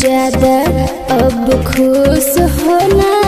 ज़्यादा अब खुश होना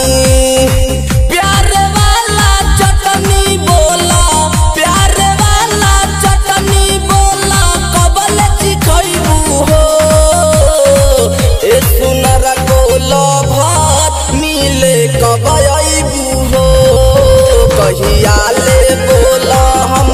भैबू हो कहिया ले बोला हम